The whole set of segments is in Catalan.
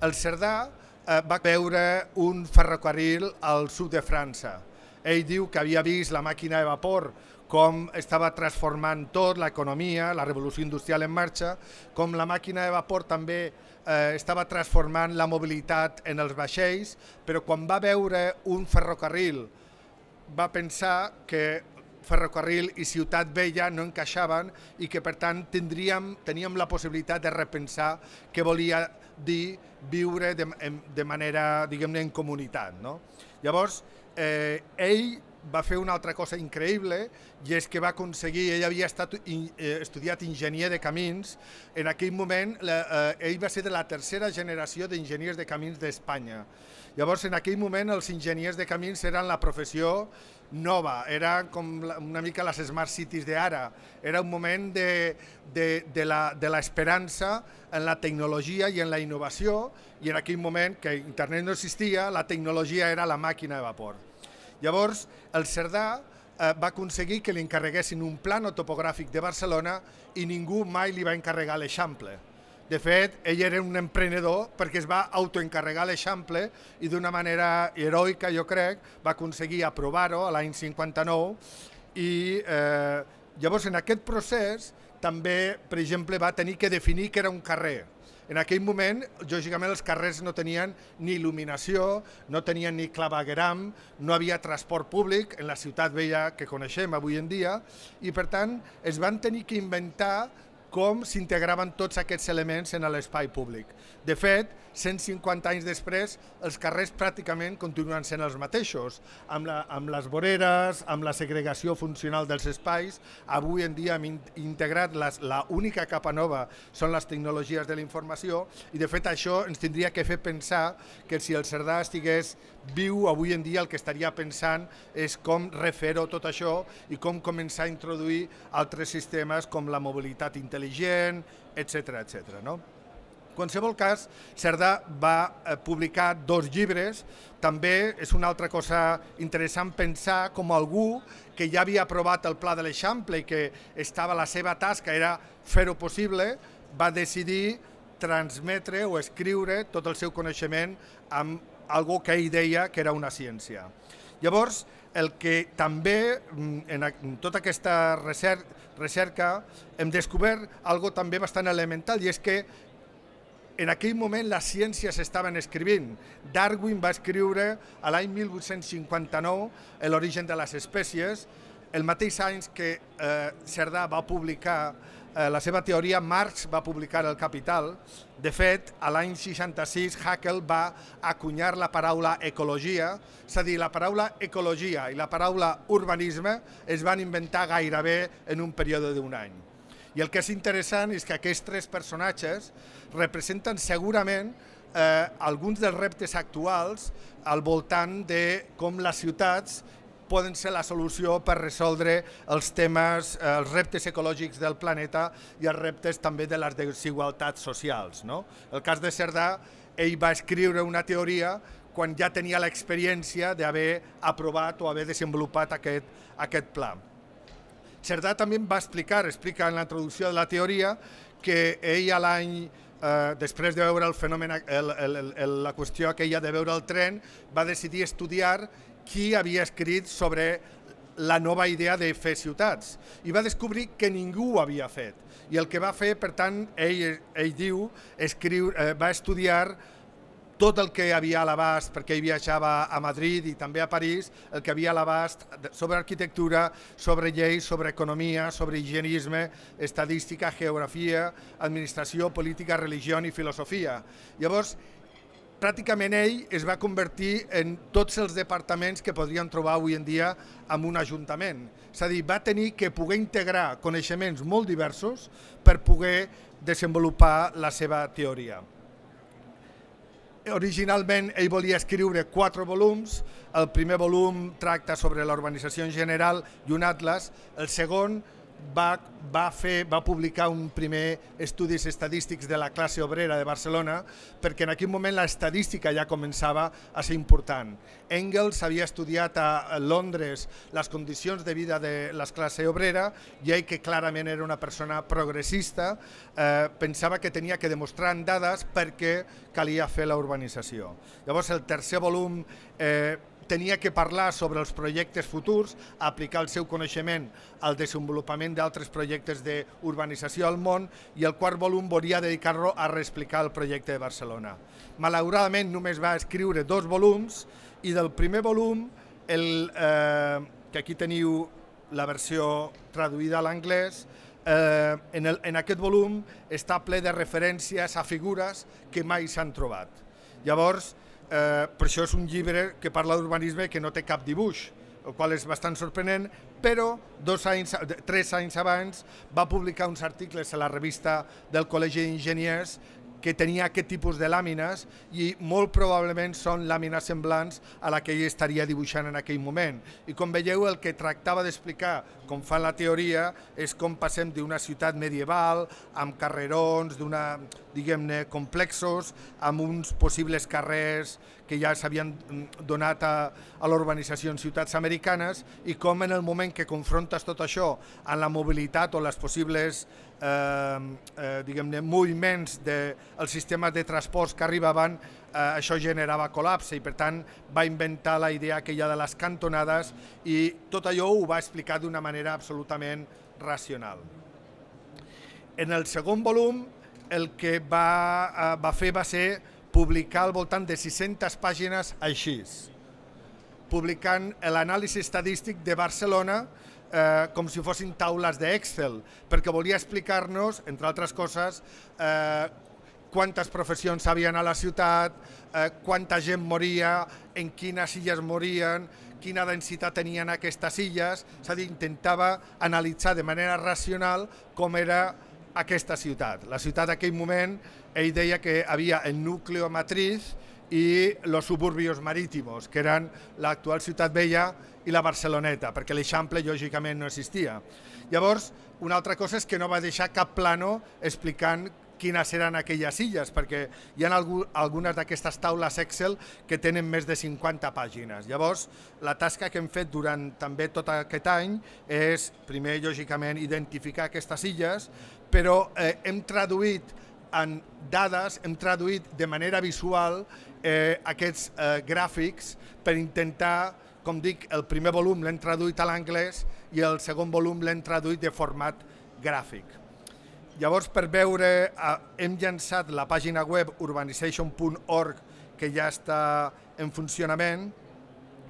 El Cerdà eh, va veure un ferrocarril al sud de França. Ell diu que havia vist la màquina de vapor com estava transformant tot, l'economia, la revolució industrial en marxa, com la màquina de vapor també eh, estava transformant la mobilitat en els vaixells, però quan va veure un ferrocarril va pensar que ferrocarril i ciutat vella no encaixaven i que per tant tindríem, teníem la possibilitat de repensar què volia dir viure de, de manera, diguem-ne, en comunitat. No? Llavors, eh, ell va fer una altra cosa increïble i és que va aconseguir, ell havia estat in, eh, estudiat enginyer de camins, en aquell moment la, eh, ell va ser de la tercera generació d'enginyers de camins d'Espanya. Llavors, en aquell moment, els enginyers de camins eren la professió nova, era com una mica les Smart Cities d'ara, era un moment de, de, de l'esperança en la tecnologia i en la innovació, i en aquell moment que internet no existia, la tecnologia era la màquina de vapor. Llavors, el Cerdà eh, va aconseguir que li encarreguessin un plano topogràfic de Barcelona i ningú mai li va encarregar l'Eixample. De fet, ell era un emprenedor perquè es va autoencarregar l'Eixample i d'una manera heroica, jo crec, va aconseguir aprovar-ho a l'any 59 i eh, llavors en aquest procés també, per exemple, va tenir que definir que era un carrer. En aquell moment, lògicament, els carrers no tenien ni il·luminació, no tenien ni clavegueram, no havia transport públic en la ciutat vella que coneixem avui en dia, i per tant es van tenir que inventar com s'integraven tots aquests elements en l'espai públic. De fet, 150 anys després, els carrers pràcticament continuen sent els mateixos, amb, la, amb les voreres, amb la segregació funcional dels espais. Avui en dia hem integrat les, la única capa nova són les tecnologies de la informació i de fet això ens tindria que fer pensar que si el Cerdà estigués viu avui en dia el que estaria pensant és com refer-ho tot això i com començar a introduir altres sistemes com la mobilitat intel·ligent, etc etc. no? qualsevol cas, Cerdà va eh, publicar dos llibres. També és una altra cosa interessant pensar com algú que ja havia aprovat el pla de l'Eixample i que estava la seva tasca era fer-ho possible, va decidir transmetre o escriure tot el seu coneixement amb algo que ell deia que era una ciència. Llavors, el que també mm, en tota aquesta recerca hem descobert algo també bastant elemental i és que en aquell moment les ciències estaven escrivint. Darwin va escriure a l'any 1859 l'origen de les espècies, el mateix any que eh, Cerdà va publicar la seva teoria, Marx va publicar El Capital. De fet, a l'any 66 Haeckel va acunyar la paraula ecologia, és a dir, la paraula ecologia i la paraula urbanisme es van inventar gairebé en un període d'un any. I el que és interessant és que aquests tres personatges representen segurament eh, alguns dels reptes actuals al voltant de com les ciutats poden ser la solució per resoldre els temes, eh, els reptes ecològics del planeta i els reptes també de les desigualtats socials. No? El cas de Cerdà, ell va escriure una teoria quan ja tenia l'experiència d'haver aprovat o haver desenvolupat aquest, aquest pla. Cerdà també va explicar, explica en la introducció de la teoria, que ell a l'any, eh, després de veure el fenomen, el, el, el, la qüestió aquella de veure el tren, va decidir estudiar qui havia escrit sobre la nova idea de fer ciutats i va descobrir que ningú ho havia fet. I el que va fer, per tant, ell, ell diu, escriu, eh, va estudiar tot el que havia a l'abast, perquè ell viatjava a Madrid i també a París, el que havia a l'abast sobre arquitectura, sobre lleis, sobre economia, sobre higienisme, estadística, geografia, administració, política, religió i filosofia. Llavors, pràcticament ell es va convertir en tots els departaments que podríem trobar avui en dia en un ajuntament. És a dir, va tenir que poder integrar coneixements molt diversos per poder desenvolupar la seva teoria. Originalment ell volia escriure quatre volums, el primer volum tracta sobre la urbanització en general i un atlas, el segon va, va, fer, va publicar un primer estudis estadístics de la classe obrera de Barcelona perquè en aquell moment l'estadística ja començava a ser important. Engels havia estudiat a Londres les condicions de vida de la classe obrera i ell, que clarament era una persona progressista, eh, pensava que tenia que demostrar en dades perquè calia fer la urbanització. Llavors el tercer volum eh, tenia que parlar sobre els projectes futurs, aplicar el seu coneixement al desenvolupament d'altres projectes d'urbanització al món i el quart volum volia dedicar-lo a reexplicar el projecte de Barcelona. Malauradament només va escriure dos volums i del primer volum, el, eh, que aquí teniu la versió traduïda a l'anglès, eh, en, el, en aquest volum està ple de referències a figures que mai s'han trobat. Llavors, Eh, per això és un llibre que parla d'urbanisme que no té cap dibuix, el qual és bastant sorprenent, però dos anys, tres anys abans va publicar uns articles a la revista del Col·legi d'Enginyers que tenia aquest tipus de làmines i molt probablement són làmines semblants a la que ell estaria dibuixant en aquell moment. I com veieu, el que tractava d'explicar, com fa la teoria, és com passem d'una ciutat medieval, amb carrerons, d'una, diguem-ne, complexos, amb uns possibles carrers que ja s'havien donat a, a l'urbanització en ciutats americanes i com en el moment que confrontes tot això amb la mobilitat o les possibles eh, eh, diguem-ne, moviments del de, sistema de transports que arribaven, eh, això generava col·lapse i per tant va inventar la idea ha de les cantonades i tot allò ho va explicar d'una manera absolutament racional. En el segon volum el que va, eh, va fer va ser publicar al voltant de 600 pàgines així, publicant l'anàlisi estadístic de Barcelona eh, com si fossin taules d'Excel, perquè volia explicar-nos, entre altres coses, eh, quantes professions havien a la ciutat, eh, quanta gent moria, en quines illes morien, quina densitat tenien aquestes illes, és a dir, intentava analitzar de manera racional com era aquesta ciutat. La ciutat d'aquell moment, ell deia que havia el núcleo matriz i los suburbios marítimos, que eren l'actual ciutat vella i la Barceloneta, perquè l'Eixample lògicament no existia. Llavors, una altra cosa és que no va deixar cap plano explicant quines eren aquelles illes, perquè hi ha algunes d'aquestes taules Excel que tenen més de 50 pàgines. Llavors, la tasca que hem fet durant també tot aquest any és, primer, lògicament, identificar aquestes illes, però eh, hem traduït en dades, hem traduït de manera visual eh, aquests eh, gràfics per intentar com dic, el primer volum l'hem traduït a l'anglès i el segon volum l'hem traduït de format gràfic. Llavors, per veure, eh, hem llançat la pàgina web urbanization.org, que ja està en funcionament,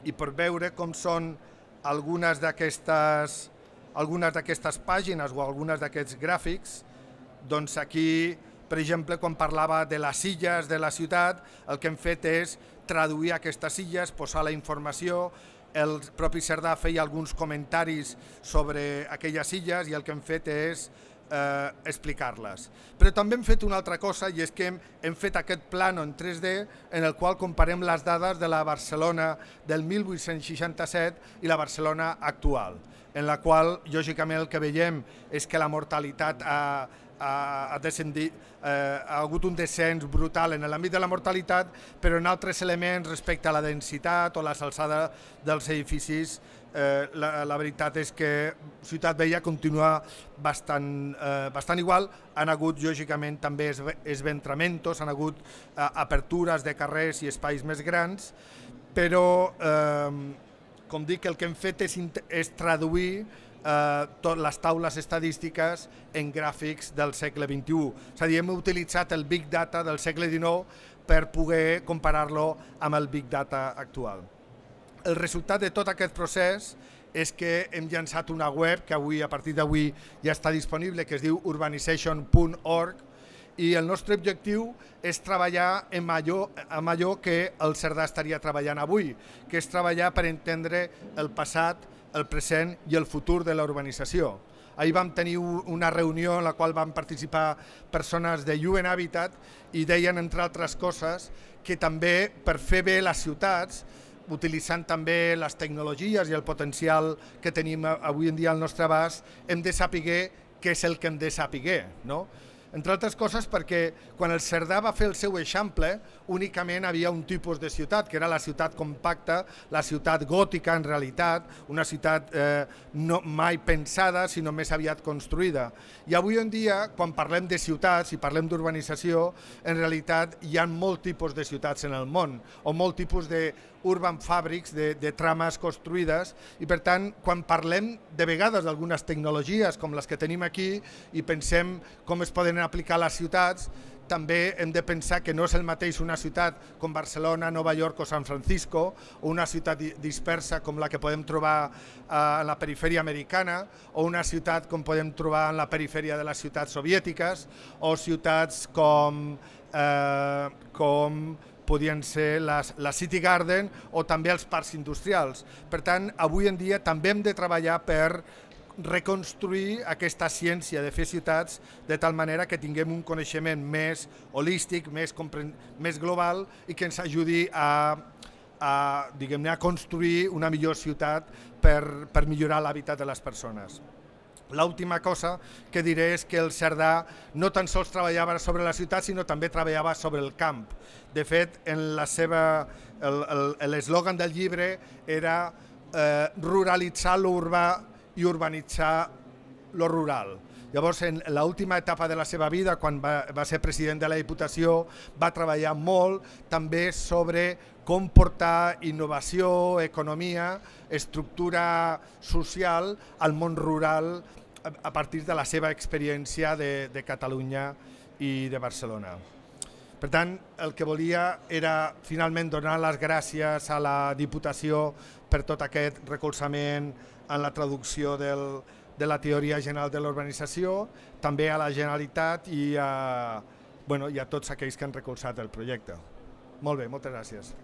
i per veure com són algunes d'aquestes algunes d'aquestes pàgines o algunes d'aquests gràfics, doncs aquí, per exemple, quan parlava de les illes de la ciutat, el que hem fet és traduir aquestes illes, posar la informació, el propi Cerdà feia alguns comentaris sobre aquelles illes i el que hem fet és eh, explicar-les. Però també hem fet una altra cosa i és que hem, hem fet aquest plano en 3D en el qual comparem les dades de la Barcelona del 1867 i la Barcelona actual, en la qual, lògicament, el que veiem és que la mortalitat ha, ha, ha, descendit, eh, ha hagut un descens brutal en l'àmbit de la mortalitat, però en altres elements respecte a la densitat o la salsada dels edificis, eh, la, la veritat és que Ciutat Vella continua bastant, eh, bastant igual. Han hagut, lògicament, també esventramentos, han hagut eh, apertures de carrers i espais més grans, però, eh, com dic, el que hem fet és, és traduir eh, tot les taules estadístiques en gràfics del segle XXI. És a dir, hem utilitzat el Big Data del segle XIX per poder comparar-lo amb el Big Data actual. El resultat de tot aquest procés és que hem llançat una web que avui, a partir d'avui, ja està disponible, que es diu urbanization.org, i el nostre objectiu és treballar amb allò, amb allò que el Cerdà estaria treballant avui, que és treballar per entendre el passat, el present i el futur de la urbanització. Ahir vam tenir una reunió en la qual van participar persones de UN Habitat i deien, entre altres coses, que també per fer bé les ciutats utilitzant també les tecnologies i el potencial que tenim avui en dia al nostre abast, hem de saber què és el que hem de saber. No? entre altres coses perquè quan el Cerdà va fer el seu eixample únicament havia un tipus de ciutat, que era la ciutat compacta, la ciutat gòtica en realitat, una ciutat eh, no mai pensada, sinó més aviat construïda. I avui en dia, quan parlem de ciutats i parlem d'urbanització, en realitat hi ha molt tipus de ciutats en el món, o molt tipus de urban fabrics, de, de trames construïdes, i per tant, quan parlem de vegades d'algunes tecnologies com les que tenim aquí i pensem com es poden aplicar a les ciutats, també hem de pensar que no és el mateix una ciutat com Barcelona, Nova York o San Francisco, o una ciutat dispersa com la que podem trobar en la perifèria americana, o una ciutat com podem trobar en la perifèria de les ciutats soviètiques, o ciutats com, eh, com podien ser les, la City Garden o també els parcs industrials. Per tant, avui en dia també hem de treballar per reconstruir aquesta ciència de fer ciutats de tal manera que tinguem un coneixement més holístic, més, més global i que ens ajudi a, a, diguem a construir una millor ciutat per, per millorar l'hàbitat de les persones. L'última cosa que diré és que el Cerdà no tan sols treballava sobre la ciutat, sinó també treballava sobre el camp. De fet, en la seva l'eslògan del llibre era eh, ruralitzar l'urbà i urbanitzar lo rural. Llavors, en l'última etapa de la seva vida, quan va, va ser president de la Diputació, va treballar molt també sobre com portar innovació, economia, estructura social al món rural a partir de la seva experiència de, de Catalunya i de Barcelona. Per tant, el que volia era finalment donar les gràcies a la Diputació per tot aquest recolzament en la traducció del, de la teoria general de l'urbanització, també a la Generalitat i a, bueno, i a tots aquells que han recolzat el projecte. Molt bé, moltes gràcies.